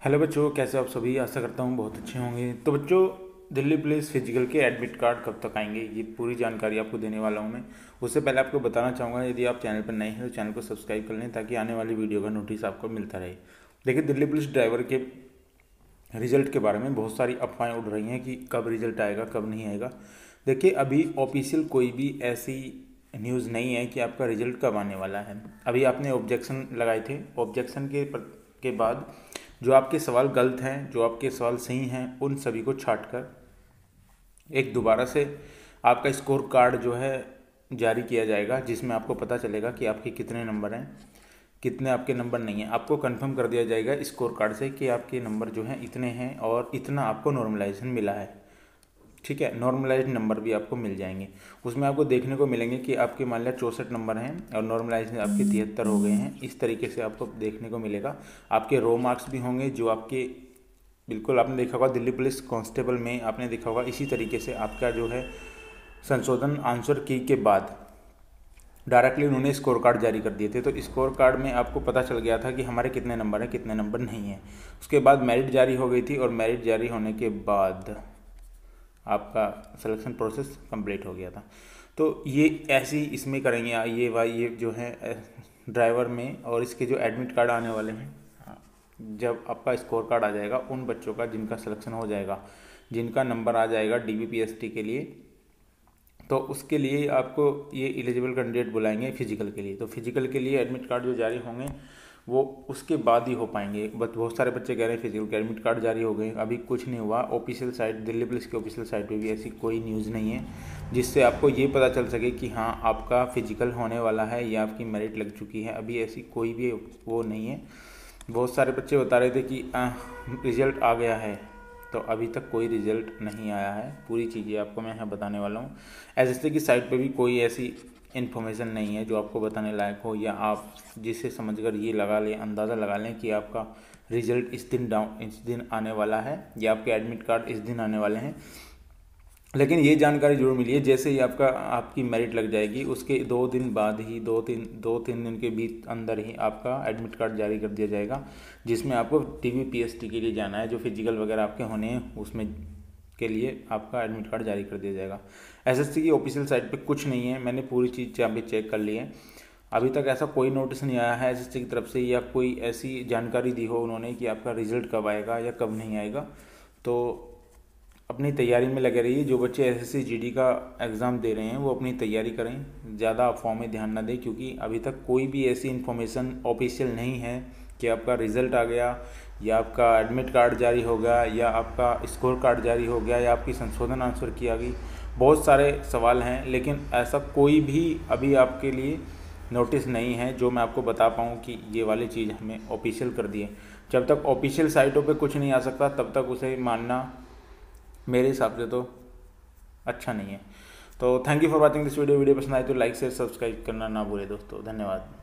Hello बच्चों, कैसे आप सभी? आशा करता हूँ बहुत अच्छे होंगे। तो बच्चों, दिल्ली पुलिस फ़िज़िकल के एडमिट कार्ड कब तक आएँगे? ये पूरी जानकारी आपको देने वाला हूँ मैं। उससे पहले आपको बताना चाहूँगा, यदि आप चैनल पर नए हैं तो चैनल को सब्सक्राइब कर लें ताकि आने वाली वीडियो का नोटिस आपको मिलता रहे। देखिए, दिल्ली पुलिस ड्राइवर के रिज़ल्ट के बारे में बहुत सारी अफवाहें उड़ रही हैं कि कब रिज़ल्ट आएगा, कब नहीं आएगा। देखिए, अभी ऑफिशियल कोई भी ऐसी न्यूज़ नहीं है कि आपका रिज़ल्ट कब आने वाला है। अभी आपने ऑब्जेक्शन लगाए थे। ऑब्जेक्शन के के बाद जो आपके सवाल गलत हैं, जो आपके सवाल सही हैं, उन सभी को छाट कर एक दोबारा से आपका स्कोर कार्ड जो है जारी किया जाएगा, जिसमें आपको पता चलेगा कि आपके कितने नंबर हैं, कितने आपके नंबर नहीं हैं। आपको कंफर्म कर दिया जाएगा स्कोर कार्ड से कि आपके नंबर जो हैं इतने हैं और इतना आपको नॉर्मलाइजेशन मिला है। ठीक है नॉर्मलाइज नंबर भी आपको मिल जाएँगे। उसमें आपको देखने को मिलेंगे कि आपके मान लिया चौंसठ नंबर हैं और नॉर्मलाइज आपके तिहत्तर हो गए हैं। इस तरीके से आपको देखने को मिलेगा। आपके रो मार्क्स भी होंगे जो आपके, बिल्कुल आपने देखा होगा, दिल्ली पुलिस कांस्टेबल में आपने देखा होगा, इसी तरीके से आपका जो है संशोधन आंसर की के बाद डायरेक्टली उन्होंने स्कोर कार्ड जारी कर दिए थे। तो स्कोर कार्ड में आपको पता चल गया था कि हमारे कितने नंबर हैं, कितने नंबर नहीं हैं। उसके बाद मेरिट जारी हो गई थी और मेरिट जारी होने के बाद आपका सिलेक्शन प्रोसेस कंप्लीट हो गया था। तो ये ऐसी इसमें करेंगे, ये वाई ये जो है ड्राइवर में और इसके जो एडमिट कार्ड आने वाले हैं जब आपका स्कोर कार्ड आ जाएगा, उन बच्चों का जिनका सिलेक्शन हो जाएगा, जिनका नंबर आ जाएगा डी के लिए तो उसके लिए आपको ये एलिजिबल कैंडिडेट बुलाएँगे फ़िज़िकल के लिए। तो फ़िज़िकल के लिए एडमिट कार्ड जो जारी होंगे वो उसके बाद ही हो पाएँगे। बट बहुत सारे बच्चे कह रहे हैं फ़िज़िकल एडमिट कार्ड जारी हो गए। अभी कुछ नहीं हुआ। ऑफिशियल साइट दिल्ली पुलिस की ऑफिशियल साइट पे भी ऐसी कोई न्यूज़ नहीं है जिससे आपको ये पता चल सके कि हाँ आपका फ़िज़िकल होने वाला है या आपकी मेरिट लग चुकी है। अभी ऐसी कोई भी वो नहीं है। बहुत सारे बच्चे बता रहे थे कि आ, रिज़ल्ट आ गया है। तो अभी तक कोई रिज़ल्ट नहीं आया है। पूरी चीज़ें आपको मैं यहाँ बताने वाला हूँ। एस की साइट पर भी कोई ऐसी इन्फॉर्मेशन नहीं है जो आपको बताने लायक हो या आप जिसे समझकर ये लगा लें, अंदाज़ा लगा लें कि आपका रिज़ल्ट इस दिन डाउन इस दिन आने वाला है या आपके एडमिट कार्ड इस दिन आने वाले हैं। लेकिन ये जानकारी ज़रूर मिली है, जैसे ही आपका, आपकी मेरिट लग जाएगी, उसके दो दिन बाद ही, दो तीन दो तीन दिन के बीच अंदर ही आपका एडमिट कार्ड जारी कर दिया जाएगा, जिसमें आपको टी वी के लिए जाना है, जो फ़िज़िकल वगैरह आपके होने हैं, उसमें के लिए आपका एडमिट कार्ड जारी कर दिया जाएगा। एसएससी की ऑफिशियल साइट पे कुछ नहीं है, मैंने पूरी चीज़ यहाँ पे चेक कर ली है। अभी तक ऐसा कोई नोटिस नहीं आया है एसएससी की तरफ़ से या कोई ऐसी जानकारी दी हो उन्होंने कि आपका रिज़ल्ट कब आएगा या कब नहीं आएगा। तो अपनी तैयारी में लगे रहिए, जो बच्चे एस एस सी का एग्ज़ाम दे रहे हैं, वो अपनी तैयारी करें। ज़्यादा अफवाह में ध्यान ना दें, क्योंकि अभी तक कोई भी ऐसी इन्फॉर्मेशन ऑफिशियल नहीं है कि आपका रिज़ल्ट आ गया, या आपका एडमिट कार्ड जारी हो गया, या आपका स्कोर कार्ड जारी हो गया, या आपकी संशोधन आंसर किया गई, बहुत सारे सवाल हैं, लेकिन ऐसा कोई भी अभी आपके लिए नोटिस नहीं है जो मैं आपको बता पाऊँ कि ये वाली चीज़ हमें ऑफिशियल कर दिए जब तक ऑफिशियल साइटों पे कुछ नहीं आ सकता, तब तक उसे मानना मेरे हिसाब से तो अच्छा नहीं है। तो thank you for watching this video video पसंद आए तो लाइक शेयर सब्सक्राइब करना ना भूले दोस्तों। धन्यवाद।